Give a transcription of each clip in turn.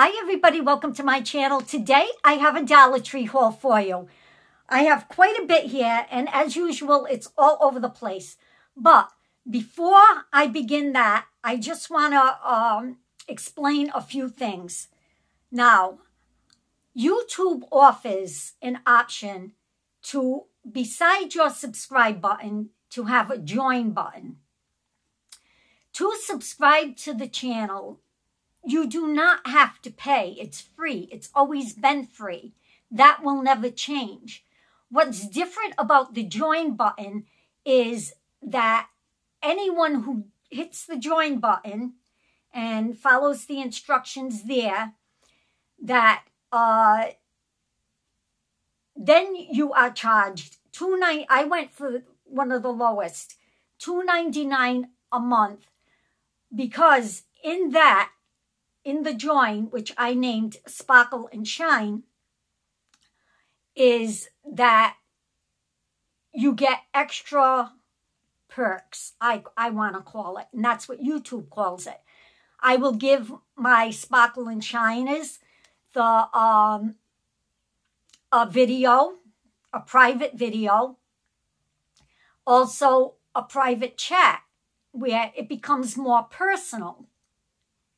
Hi everybody, welcome to my channel. Today I have a Dollar Tree haul for you. I have quite a bit here and as usual it's all over the place. But before I begin that, I just want to um, explain a few things. Now, YouTube offers an option to, beside your subscribe button, to have a join button. To subscribe to the channel, you do not have to pay. It's free. It's always been free. That will never change. What's different about the join button is that anyone who hits the join button and follows the instructions there, that uh, then you are charged two nine. I went for one of the lowest, two ninety nine a month, because in that in the join, which I named Sparkle and Shine, is that you get extra perks, I, I want to call it. And that's what YouTube calls it. I will give my Sparkle and Shiners the um, a video, a private video, also a private chat where it becomes more personal.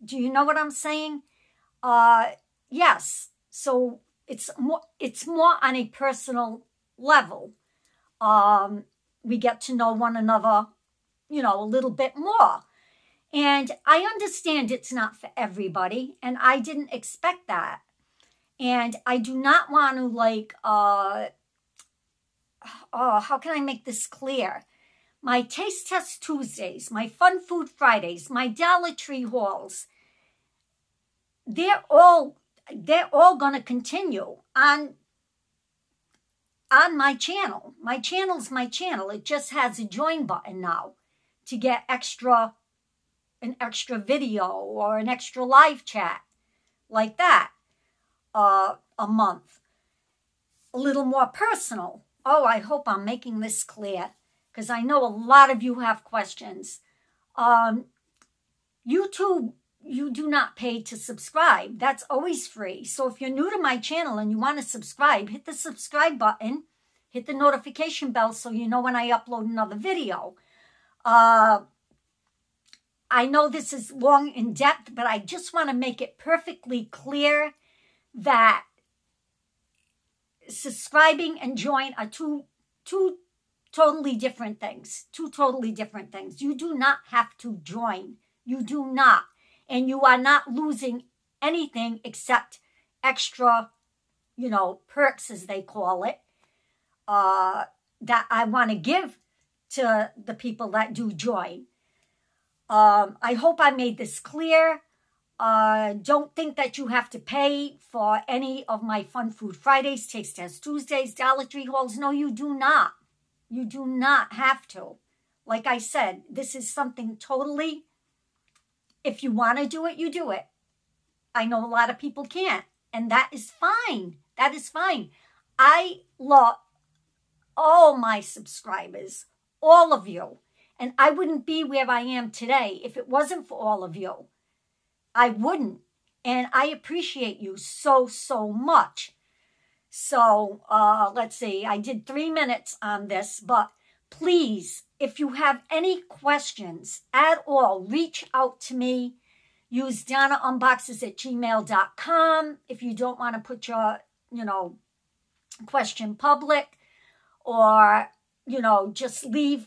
Do you know what I'm saying? Uh, yes. So it's more, it's more on a personal level. Um, we get to know one another, you know, a little bit more. And I understand it's not for everybody, and I didn't expect that. And I do not want to like, uh, oh, how can I make this clear? My Taste Test Tuesdays, my Fun Food Fridays, my Dollar Tree hauls, they're all they're all going to continue on on my channel. My channel's my channel. It just has a join button now to get extra an extra video or an extra live chat like that uh, a month. A little more personal. Oh, I hope I'm making this clear because I know a lot of you have questions. Um, YouTube, you do not pay to subscribe. That's always free. So if you're new to my channel and you want to subscribe, hit the subscribe button, hit the notification bell so you know when I upload another video. Uh, I know this is long in depth, but I just want to make it perfectly clear that subscribing and join are two, two totally different things. Two totally different things. You do not have to join. You do not. And you are not losing anything except extra, you know, perks as they call it, uh, that I want to give to the people that do join. Um, I hope I made this clear. Uh, don't think that you have to pay for any of my Fun Food Fridays, Taste Test Tuesdays, Dollar Tree hauls. No, you do not. You do not have to. Like I said, this is something totally, if you want to do it, you do it. I know a lot of people can't, and that is fine. That is fine. I love all my subscribers, all of you. And I wouldn't be where I am today if it wasn't for all of you. I wouldn't. And I appreciate you so, so much. So uh, let's see, I did three minutes on this, but please, if you have any questions at all, reach out to me. Use donnaunboxes at gmail.com if you don't want to put your, you know, question public or, you know, just leave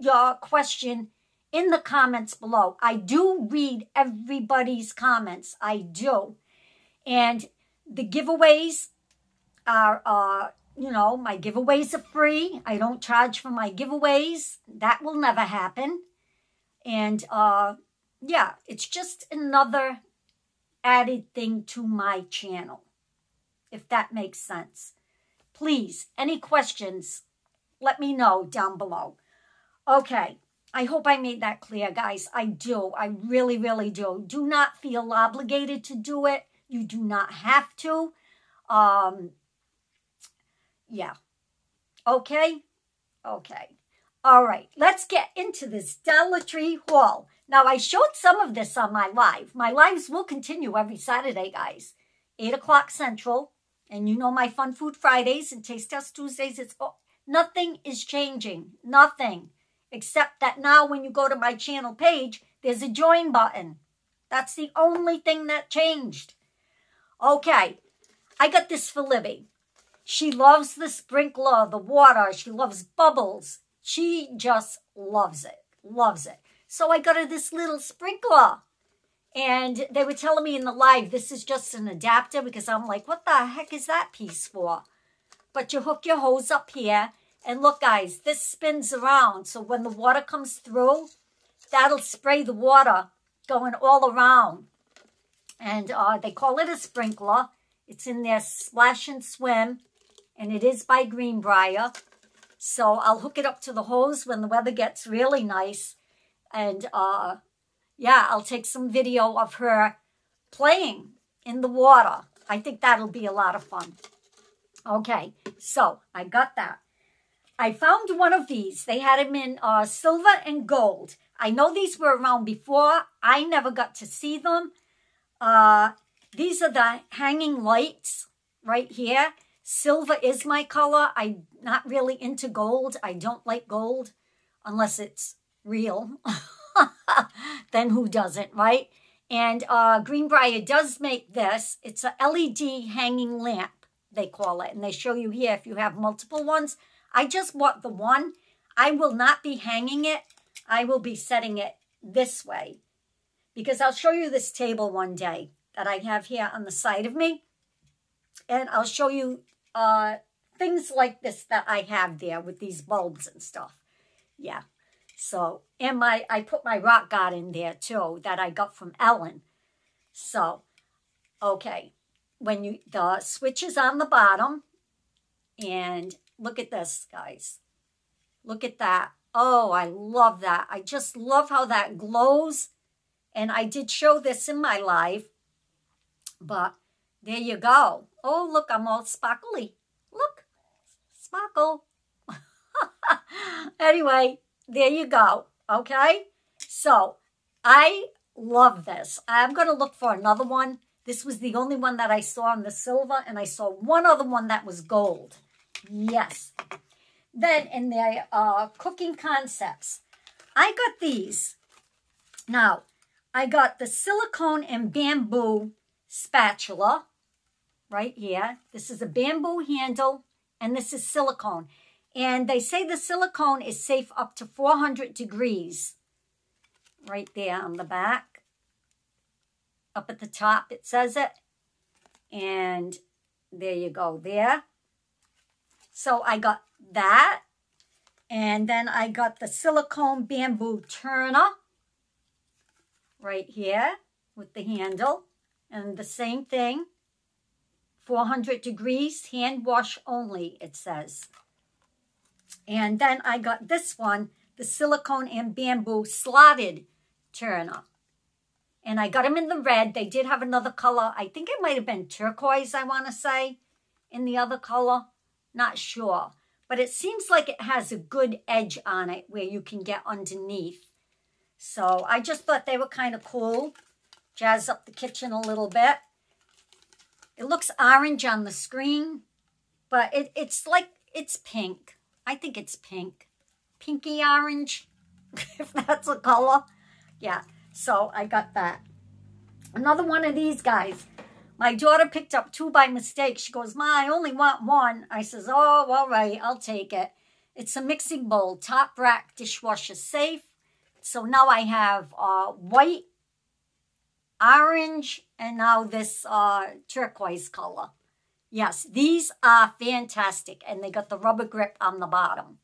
your question in the comments below. I do read everybody's comments. I do. And the giveaways are, uh, you know, my giveaways are free. I don't charge for my giveaways. That will never happen. And, uh, yeah, it's just another added thing to my channel, if that makes sense. Please, any questions, let me know down below. Okay, I hope I made that clear, guys. I do. I really, really do. Do not feel obligated to do it. You do not have to. Um, yeah. Okay? Okay. All right. Let's get into this Dollar Tree haul. Now, I showed some of this on my live. My lives will continue every Saturday, guys. 8 o'clock Central. And you know my Fun Food Fridays and Taste Test Tuesdays. It's oh, Nothing is changing. Nothing. Except that now when you go to my channel page, there's a join button. That's the only thing that changed. Okay, I got this for Libby. She loves the sprinkler, the water. She loves bubbles. She just loves it, loves it. So I got her this little sprinkler. And they were telling me in the live, this is just an adapter because I'm like, what the heck is that piece for? But you hook your hose up here. And look, guys, this spins around. So when the water comes through, that'll spray the water going all around. And uh, they call it a sprinkler. It's in their Splash and Swim. And it is by Greenbrier. So I'll hook it up to the hose when the weather gets really nice. And uh, yeah, I'll take some video of her playing in the water. I think that'll be a lot of fun. Okay, so I got that. I found one of these. They had them in uh, silver and gold. I know these were around before. I never got to see them. Uh, these are the hanging lights right here. Silver is my color. I'm not really into gold. I don't like gold unless it's real. then who doesn't, right? And uh, Greenbrier does make this. It's a LED hanging lamp they call it. And they show you here if you have multiple ones. I just bought the one. I will not be hanging it. I will be setting it this way. Because I'll show you this table one day that I have here on the side of me. And I'll show you uh, things like this that I have there with these bulbs and stuff. Yeah. So, and my, I put my rock garden there too that I got from Ellen. So, okay when you the switch is on the bottom and look at this guys look at that oh i love that i just love how that glows and i did show this in my live but there you go oh look i'm all sparkly. Look sparkle. Anyway there you go okay? So i love this. I'm going to look for another one. This was the only one that I saw in the silver, and I saw one other one that was gold. Yes. Then in the uh, cooking concepts, I got these. Now, I got the silicone and bamboo spatula right here. This is a bamboo handle, and this is silicone. And they say the silicone is safe up to 400 degrees right there on the back up at the top it says it and there you go there so I got that and then I got the silicone bamboo turner right here with the handle and the same thing 400 degrees hand wash only it says and then I got this one the silicone and bamboo slotted turner and I got them in the red. They did have another color. I think it might have been turquoise, I want to say, in the other color. Not sure. But it seems like it has a good edge on it where you can get underneath. So I just thought they were kind of cool. Jazz up the kitchen a little bit. It looks orange on the screen, but it, it's like, it's pink. I think it's pink. Pinky orange, if that's a color. Yeah. So I got that. Another one of these guys. My daughter picked up two by mistake. She goes, Ma, I only want one. I says, oh, all right, I'll take it. It's a mixing bowl, top rack, dishwasher safe. So now I have uh, white, orange, and now this uh, turquoise color. Yes, these are fantastic. And they got the rubber grip on the bottom.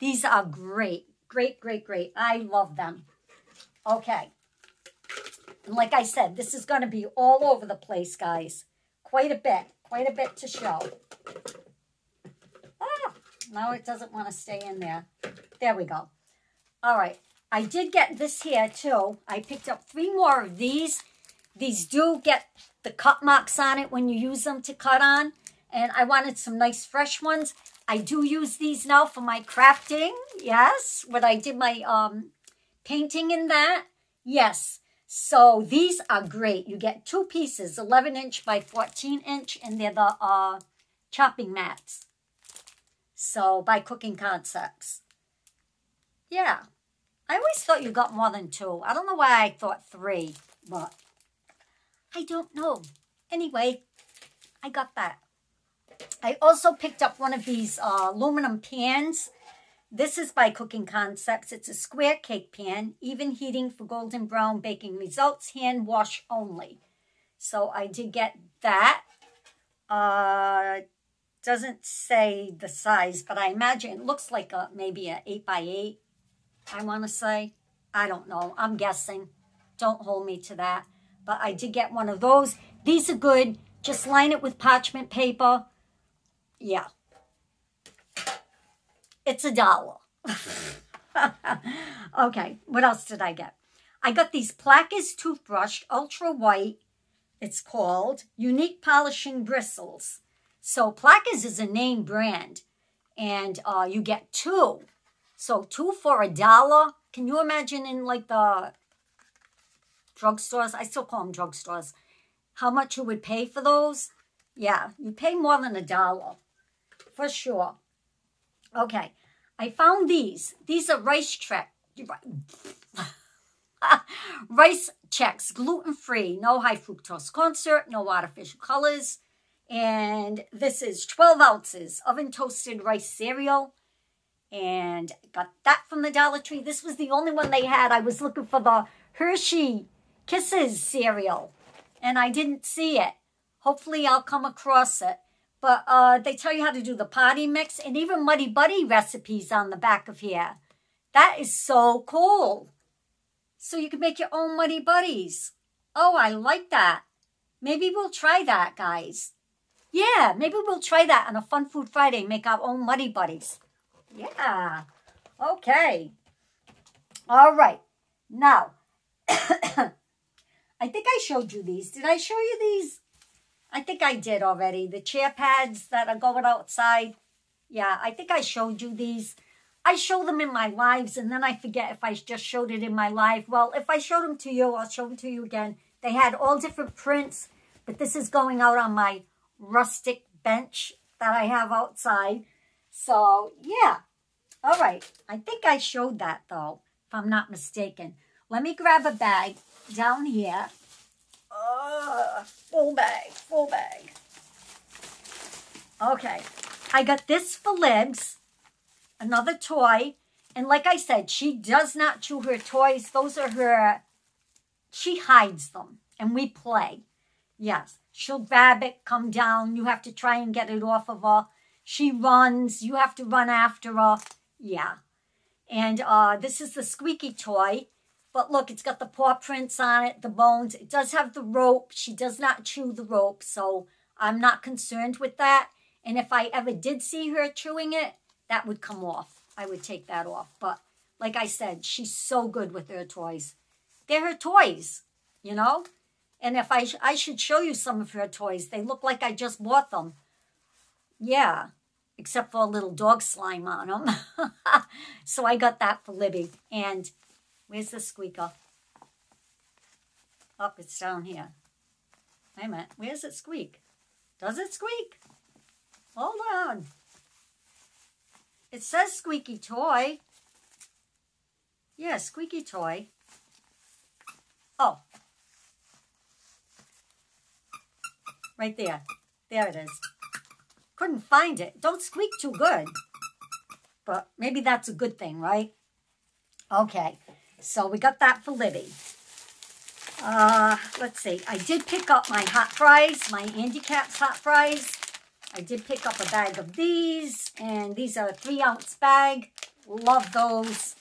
These are great. Great, great, great. I love them. Okay. And like I said, this is going to be all over the place, guys. Quite a bit. Quite a bit to show. Ah, now it doesn't want to stay in there. There we go. All right. I did get this here, too. I picked up three more of these. These do get the cut marks on it when you use them to cut on. And I wanted some nice fresh ones. I do use these now for my crafting. Yes, when I did my um, painting in that Yes. So these are great. You get two pieces, 11 inch by 14 inch, and they're the uh, chopping mats. So by Cooking Concepts. Yeah. I always thought you got more than two. I don't know why I thought three, but I don't know. Anyway, I got that. I also picked up one of these uh, aluminum pans this is by Cooking Concepts. It's a square cake pan, even heating for golden brown baking results, hand wash only. So I did get that. Uh, doesn't say the size, but I imagine it looks like a maybe an 8 by 8 I want to say. I don't know. I'm guessing. Don't hold me to that. But I did get one of those. These are good. Just line it with parchment paper. Yeah. It's a dollar. okay, what else did I get? I got these Plackers toothbrush, ultra white. It's called Unique Polishing Bristles. So Plackers is a name brand, and uh, you get two. So two for a dollar. Can you imagine in like the drugstores? I still call them drugstores. How much you would pay for those? Yeah, you pay more than a dollar, for sure. Okay, I found these. These are rice check. Rice Chex, gluten-free, no high fructose corn syrup, no artificial colors. And this is 12 ounces oven toasted rice cereal. And got that from the Dollar Tree. This was the only one they had. I was looking for the Hershey Kisses cereal. And I didn't see it. Hopefully I'll come across it. But uh, they tell you how to do the potty mix and even Muddy Buddy recipes on the back of here. That is so cool. So you can make your own Muddy Buddies. Oh, I like that. Maybe we'll try that, guys. Yeah, maybe we'll try that on a Fun Food Friday, make our own Muddy Buddies. Yeah. Okay. All right. Now, I think I showed you these. Did I show you these? I think I did already. The chair pads that are going outside. Yeah, I think I showed you these. I show them in my lives and then I forget if I just showed it in my live. Well, if I showed them to you, I'll show them to you again. They had all different prints, but this is going out on my rustic bench that I have outside. So, yeah. All right. I think I showed that, though, if I'm not mistaken. Let me grab a bag down here. Uh, full bag, full bag. Okay, I got this for Libs, another toy. And like I said, she does not chew her toys. Those are her, she hides them and we play. Yes, she'll grab it, come down. You have to try and get it off of her. She runs. You have to run after her. Yeah. And uh, this is the squeaky toy. But look, it's got the paw prints on it, the bones. It does have the rope. She does not chew the rope, so I'm not concerned with that. And if I ever did see her chewing it, that would come off. I would take that off. But like I said, she's so good with her toys. They're her toys, you know? And if I, sh I should show you some of her toys. They look like I just bought them. Yeah, except for a little dog slime on them. so I got that for Libby. And Where's the squeaker? Oh, it's down here. Wait a minute. Where's it squeak? Does it squeak? Hold on. It says squeaky toy. Yeah, squeaky toy. Oh. Right there. There it is. Couldn't find it. Don't squeak too good. But maybe that's a good thing, right? Okay. So we got that for Libby. Uh, let's see. I did pick up my hot fries, my Andy Capp's hot fries. I did pick up a bag of these, and these are a three ounce bag. Love those.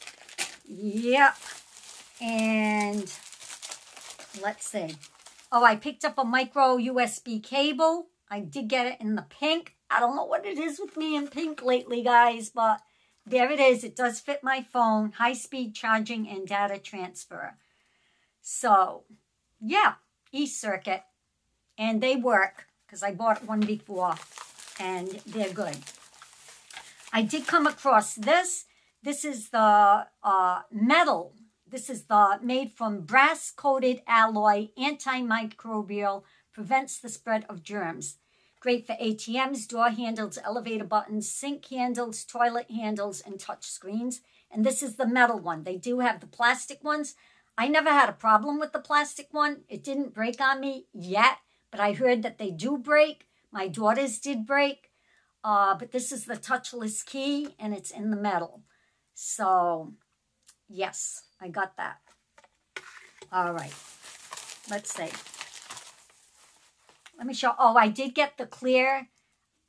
Yep. And let's see. Oh, I picked up a micro USB cable. I did get it in the pink. I don't know what it is with me in pink lately, guys, but there it is. It does fit my phone. High-speed charging and data transfer. So, yeah, e-circuit. And they work because I bought one before and they're good. I did come across this. This is the uh, metal this is the made from brass coated alloy, antimicrobial, prevents the spread of germs. Great for ATMs, door handles, elevator buttons, sink handles, toilet handles, and touch screens. And this is the metal one. They do have the plastic ones. I never had a problem with the plastic one. It didn't break on me yet, but I heard that they do break. My daughters did break. Uh, but this is the touchless key, and it's in the metal. So, yes, I got that. All right. Let's see. Let me show. Oh, I did get the clear.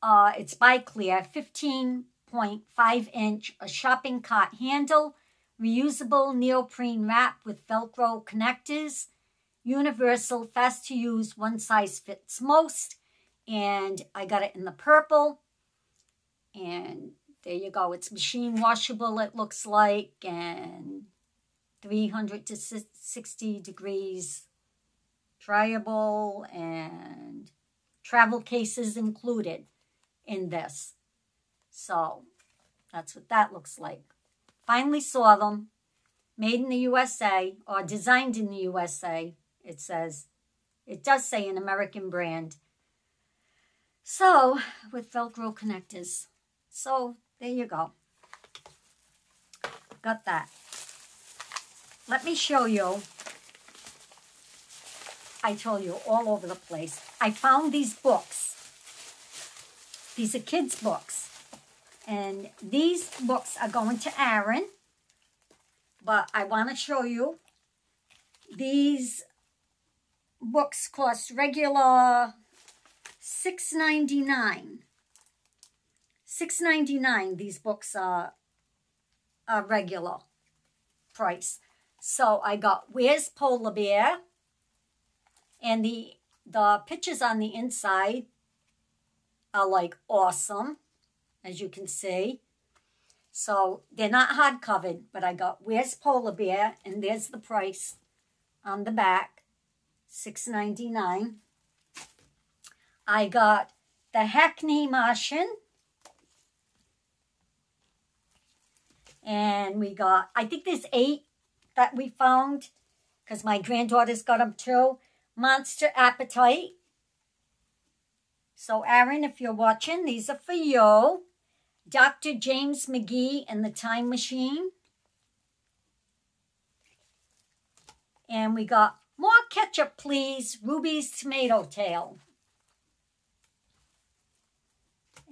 Uh, it's by Clear. 15.5 inch, a shopping cart handle, reusable neoprene wrap with Velcro connectors, universal, fast to use, one size fits most. And I got it in the purple. And there you go. It's machine washable, it looks like, and 300 to 60 degrees dryable and travel cases included in this. So that's what that looks like. Finally saw them. Made in the USA or designed in the USA, it says. It does say an American brand. So, with Velcro connectors. So, there you go. Got that. Let me show you. I told you, all over the place. I found these books. These are kids' books. And these books are going to Aaron. But I want to show you. These books cost regular six ninety nine. Six ninety nine. These books are a regular price. So I got Where's Polar Bear? And the the pictures on the inside are like awesome, as you can see. So they're not hard covered, but I got Where's Polar Bear? And there's the price on the back, six ninety nine. I got the Hackney Martian. And we got, I think there's eight that we found because my granddaughter's got them too. Monster Appetite. So, Aaron, if you're watching, these are for you. Dr. James McGee and the Time Machine. And we got more ketchup, please. Ruby's Tomato Tail.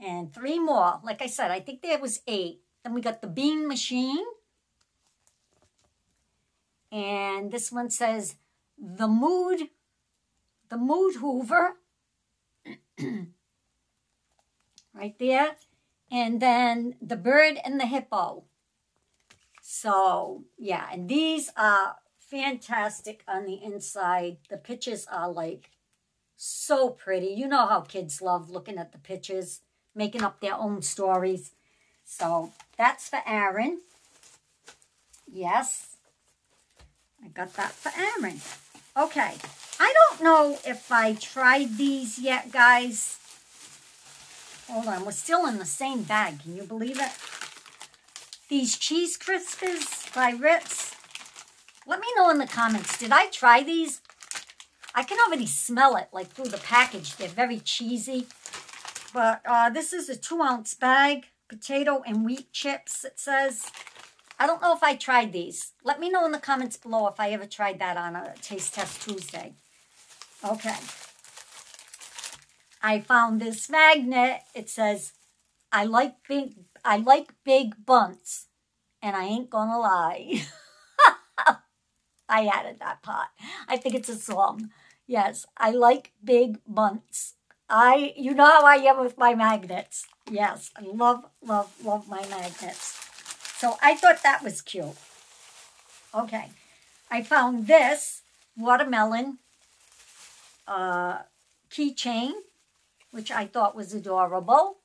And three more. Like I said, I think there was eight. Then we got the Bean Machine. And this one says, the mood, the mood hoover. right there. And then the bird and the hippo. So, yeah, and these are fantastic on the inside. The pictures are like so pretty. You know how kids love looking at the pictures, making up their own stories. So that's for Aaron. Yes. I got that for Aaron. Okay. I don't know if I tried these yet, guys. Hold on. We're still in the same bag. Can you believe it? These Cheese Crispers by Ritz. Let me know in the comments. Did I try these? I can already smell it, like through the package. They're very cheesy. But uh, this is a two-ounce bag. Potato and wheat chips, it says. I don't know if I tried these. Let me know in the comments below if I ever tried that on a Taste Test Tuesday. Okay. I found this magnet. It says, I like big, I like big bunts. And I ain't gonna lie. I added that part. I think it's a song. Yes, I like big bunts. I, you know how I am with my magnets. Yes, I love, love, love my magnets. So I thought that was cute. Okay. I found this watermelon uh, keychain, which I thought was adorable.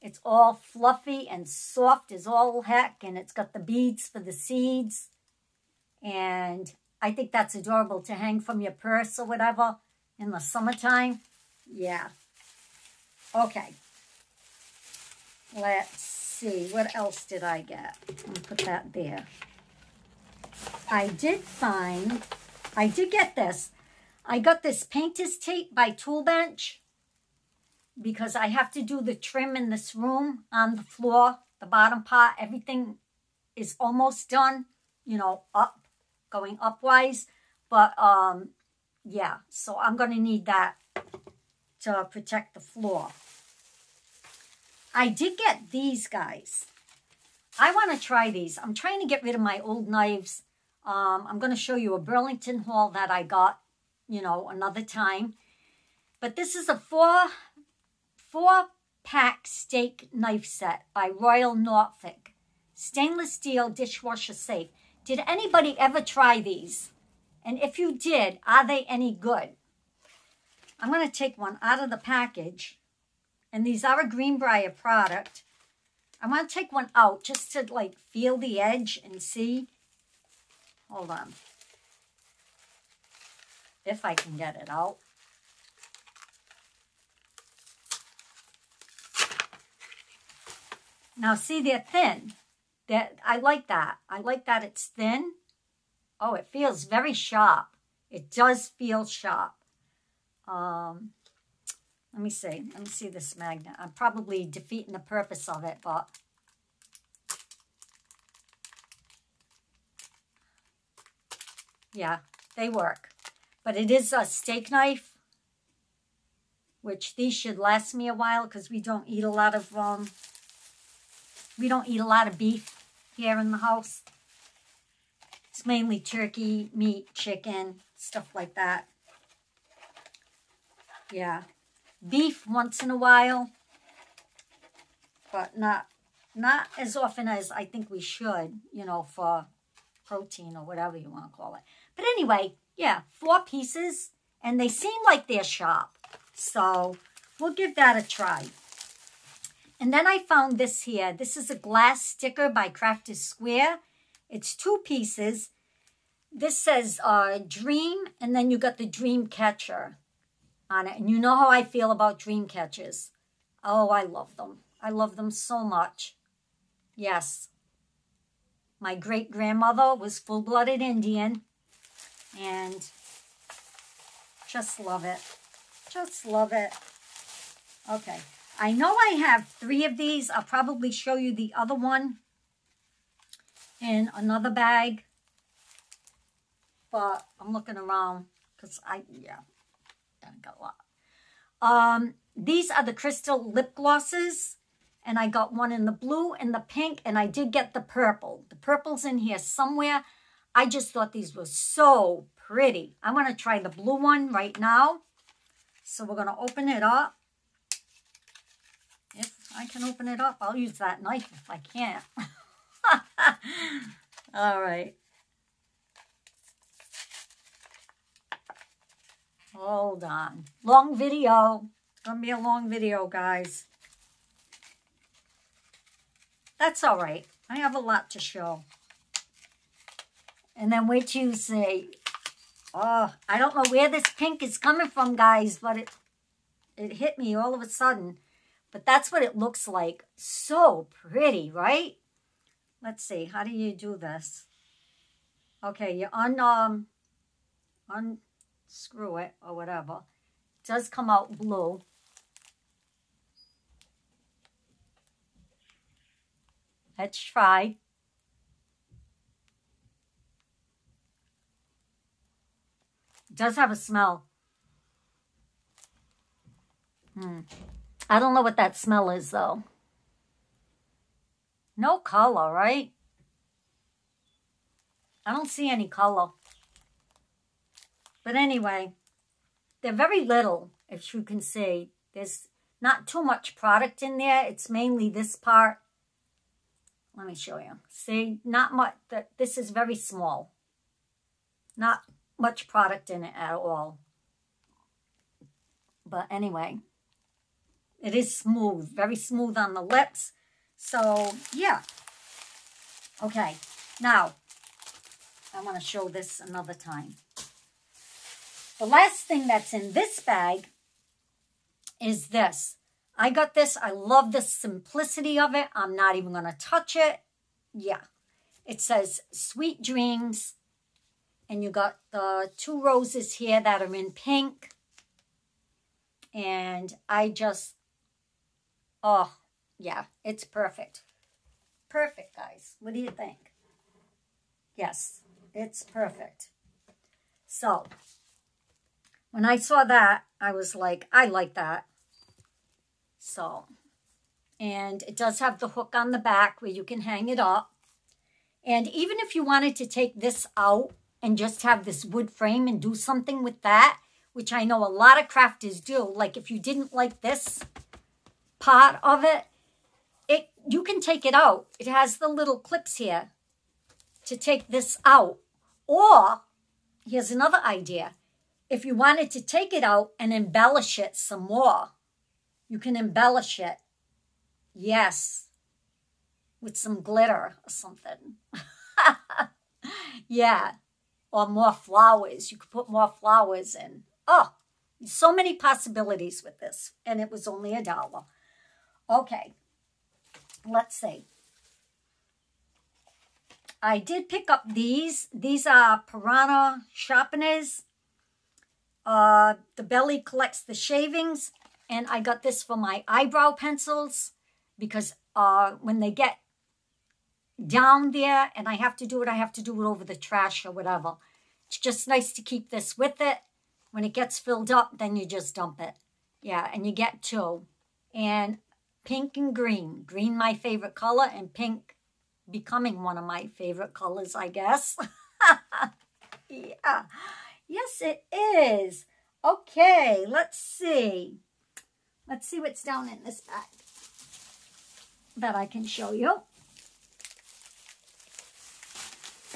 It's all fluffy and soft as all heck, and it's got the beads for the seeds. And I think that's adorable to hang from your purse or whatever in the summertime. Yeah. Okay. Let's see, what else did I get? Me put that there. I did find, I did get this. I got this painter's tape by Tool Bench because I have to do the trim in this room on the floor, the bottom part, everything is almost done, you know, up, going upwise. But, um, yeah, so I'm going to need that to protect the floor. I did get these guys. I want to try these. I'm trying to get rid of my old knives. Um, I'm going to show you a Burlington haul that I got, you know, another time. But this is a four, four pack steak knife set by Royal Norfolk. Stainless steel dishwasher safe. Did anybody ever try these? And if you did, are they any good? I'm going to take one out of the package. And these are a Greenbrier product. I want to take one out just to like feel the edge and see. Hold on. If I can get it out. Now see, they're thin. That I like that. I like that it's thin. Oh, it feels very sharp. It does feel sharp. Um, let me see. Let me see this magnet. I'm probably defeating the purpose of it, but... Yeah, they work. But it is a steak knife, which these should last me a while because we don't eat a lot of, um, we don't eat a lot of beef here in the house. It's mainly turkey, meat, chicken, stuff like that. Yeah. Beef once in a while, but not not as often as I think we should, you know, for protein or whatever you want to call it. But anyway, yeah, four pieces, and they seem like they're sharp. So we'll give that a try. And then I found this here. This is a glass sticker by Crafter's Square. It's two pieces. This says uh, Dream, and then you got the Dream Catcher on it. And you know how I feel about dream catchers. Oh, I love them. I love them so much. Yes. My great-grandmother was full-blooded Indian. And just love it. Just love it. Okay. I know I have three of these. I'll probably show you the other one in another bag. But I'm looking around because I, yeah, I got a lot. Um, these are the crystal lip glosses. And I got one in the blue and the pink. And I did get the purple. The purple's in here somewhere. I just thought these were so pretty. I'm going to try the blue one right now. So we're going to open it up. If I can open it up, I'll use that knife if I can't. All right. Hold on. Long video. It's going to be a long video, guys. That's all right. I have a lot to show. And then wait till you see. Oh, I don't know where this pink is coming from, guys, but it, it hit me all of a sudden. But that's what it looks like. So pretty, right? Let's see. How do you do this? Okay, you un, um, un, screw it or whatever. It does come out blue. Let's try. Does have a smell. Hmm. I don't know what that smell is, though. No color, right? I don't see any color. But anyway, they're very little, as you can see. There's not too much product in there. It's mainly this part. Let me show you. See, not much. That this is very small. Not much product in it at all. But anyway, it is smooth. Very smooth on the lips. So, yeah. Okay, now, I want to show this another time. The last thing that's in this bag is this. I got this. I love the simplicity of it. I'm not even going to touch it. Yeah. It says Sweet Dreams And you got the two roses here that are in pink. And I just, oh, yeah, it's perfect. Perfect, guys. What do you think? Yes, it's perfect. So, when I saw that, I was like, I like that. So, and it does have the hook on the back where you can hang it up. And even if you wanted to take this out and just have this wood frame and do something with that, which I know a lot of crafters do, like if you didn't like this part of it, it you can take it out. It has the little clips here to take this out. Or, here's another idea. If you wanted to take it out and embellish it some more, you can embellish it. Yes. With some glitter or something. yeah. Or more flowers. You could put more flowers in. Oh, so many possibilities with this. And it was only a dollar. Okay. Let's see. I did pick up these. These are Piranha sharpeners. Uh, the belly collects the shavings. And I got this for my eyebrow pencils because uh, when they get down there and I have to do it, I have to do it over the trash or whatever. It's just nice to keep this with it. When it gets filled up, then you just dump it. Yeah, and you get two. And pink and green. Green, my favorite color, and pink becoming one of my favorite colors, I guess. yeah. Yes, it is. Okay, let's see. Let's see what's down in this bag that I can show you.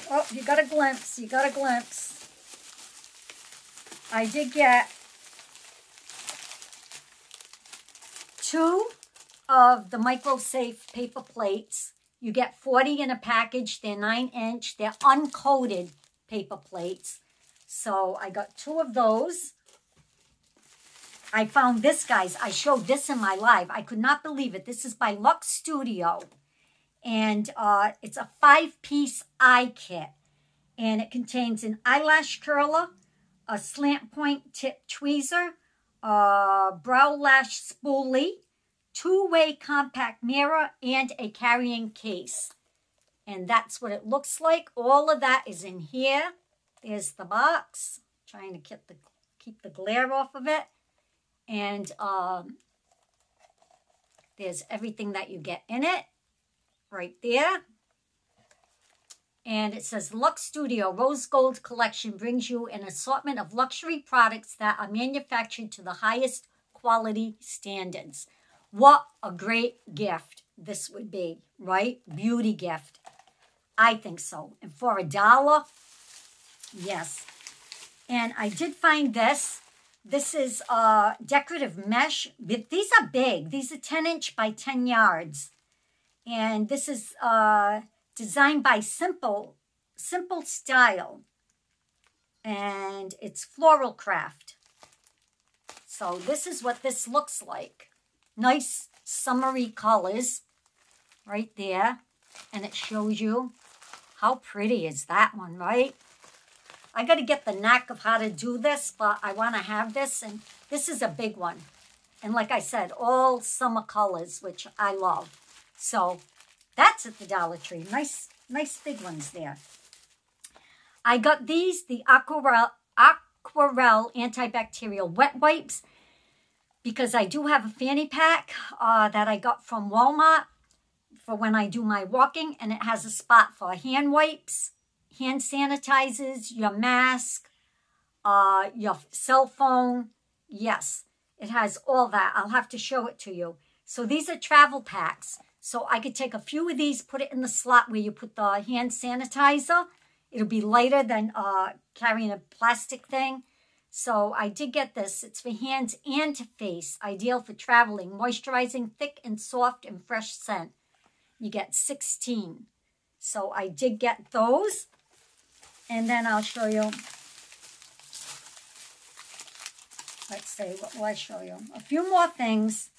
Oh, you got a glimpse. You got a glimpse. I did get two of the micro-safe paper plates. You get 40 in a package. They're 9 inch. They're uncoated paper plates. So I got two of those. I found this, guys. I showed this in my live. I could not believe it. This is by Lux Studio. And uh, it's a five-piece eye kit. And it contains an eyelash curler, a slant point tip tweezer, a brow lash spoolie, two-way compact mirror, and a carrying case. And that's what it looks like. All of that is in here. There's the box. trying to keep the, keep the glare off of it. And um, there's everything that you get in it right there. And it says Lux Studio Rose Gold Collection brings you an assortment of luxury products that are manufactured to the highest quality standards. What a great gift this would be, right? Beauty gift. I think so. And for a dollar, yes. And I did find this. This is uh, decorative mesh. These are big. These are 10 inch by 10 yards. And this is uh, designed by Simple, Simple Style. And it's floral craft. So this is what this looks like nice summery colors right there. And it shows you how pretty is that one, right? I got to get the knack of how to do this, but I want to have this. And this is a big one. And like I said, all summer colors, which I love. So that's at the Dollar Tree. Nice, nice big ones there. I got these, the Aquarelle, Aquarelle antibacterial wet wipes because I do have a fanny pack uh, that I got from Walmart for when I do my walking, and it has a spot for hand wipes, hand sanitizers, your mask, uh, your cell phone. Yes, it has all that. I'll have to show it to you. So these are travel packs. So I could take a few of these, put it in the slot where you put the hand sanitizer. It'll be lighter than uh, carrying a plastic thing. So I did get this. It's for hands and face, ideal for traveling, moisturizing, thick and soft and fresh scent. You get 16. So I did get those. And then I'll show you. Let's see, what will I show you? A few more things.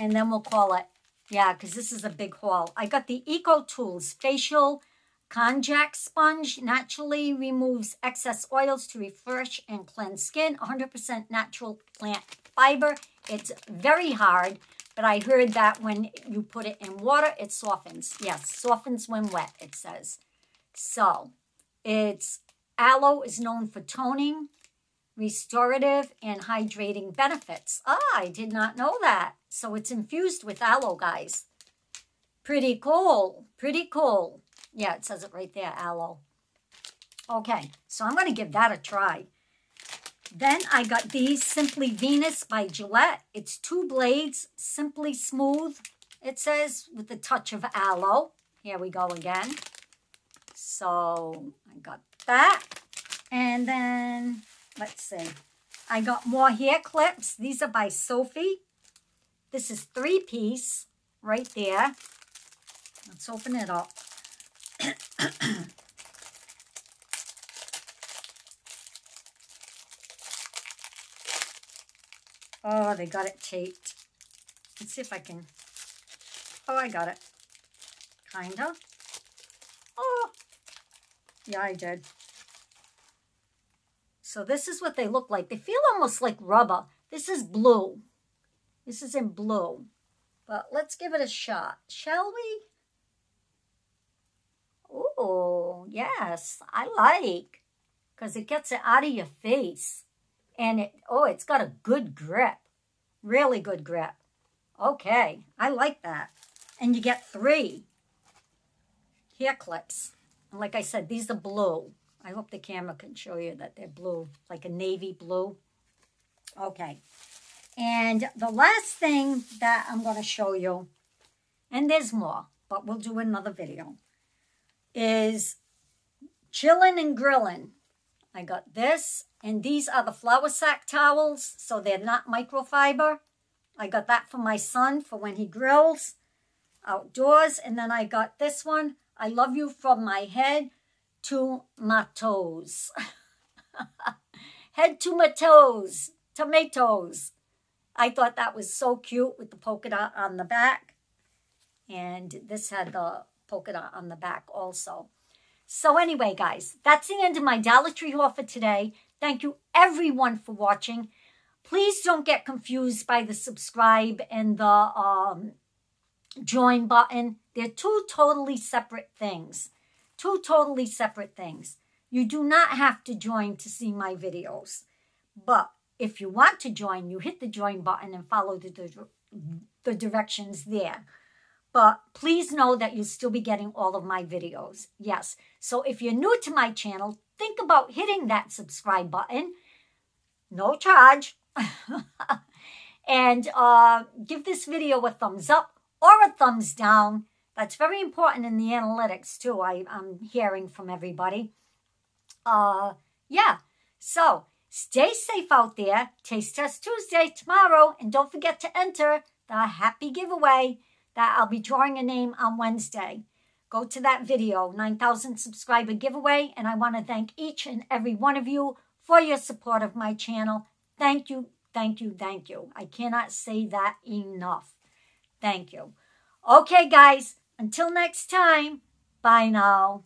And then we'll call it. Yeah, because this is a big haul. I got the Eco Tools Facial Konjac sponge naturally removes excess oils to refresh and cleanse skin. 100% natural plant fiber. It's very hard, but I heard that when you put it in water, it softens. Yes, softens when wet, it says. So, it's aloe is known for toning, restorative, and hydrating benefits. Ah, I did not know that. So it's infused with aloe, guys. Pretty cool. Pretty cool. Yeah, it says it right there, aloe. Okay, so I'm going to give that a try. Then I got these Simply Venus by Gillette. It's two blades, simply smooth. It says with a touch of aloe. Here we go again. So I got that. And then, let's see. I got more hair clips. These are by Sophie. This is three-piece right there. Let's open it up. oh, they got it taped. Let's see if I can... Oh, I got it. Kinda. Oh, yeah, I did. So this is what they look like. They feel almost like rubber. This is blue. This is in blue. But let's give it a shot, shall we? Oh, yes, I like. Because it gets it out of your face. And it, oh, it's got a good grip. Really good grip. Okay, I like that. And you get three hair clips. And like I said, these are blue. I hope the camera can show you that they're blue, like a navy blue. Okay. And the last thing that I'm going to show you, and there's more, but we'll do another video, is chilling and grilling. I got this, and these are the flour sack towels, so they're not microfiber. I got that for my son for when he grills outdoors. And then I got this one, I love you from my head to my toes. head to my toes, tomatoes. I thought that was so cute with the polka dot on the back. And this had the polka dot on the back also. So anyway, guys, that's the end of my Dollar Tree haul for today. Thank you everyone for watching. Please don't get confused by the subscribe and the um, join button. They're two totally separate things. Two totally separate things. You do not have to join to see my videos. But if you want to join, you hit the join button and follow the, the directions there. But please know that you'll still be getting all of my videos. Yes. So if you're new to my channel, think about hitting that subscribe button. No charge. and uh, give this video a thumbs up or a thumbs down. That's very important in the analytics too. I, I'm hearing from everybody. Uh, yeah. So stay safe out there. Taste Test Tuesday tomorrow. And don't forget to enter the happy giveaway that I'll be drawing a name on Wednesday. Go to that video, 9,000 subscriber giveaway, and I want to thank each and every one of you for your support of my channel. Thank you, thank you, thank you. I cannot say that enough. Thank you. Okay, guys, until next time, bye now.